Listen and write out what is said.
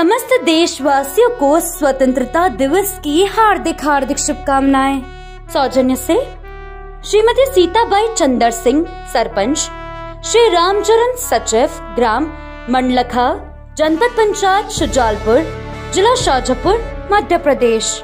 समस्त देशवासियों को स्वतंत्रता दिवस की हार्दिक हार्दिक शुभकामनाएँ। सौजन्य से श्रीमती सीताबाई चंदर सिंह, सरपंच, श्री रामचरण सचिव ग्राम, मंडलखा, जनपद पंचायत शुजालपुर जिला शाजापुर, मध्य प्रदेश।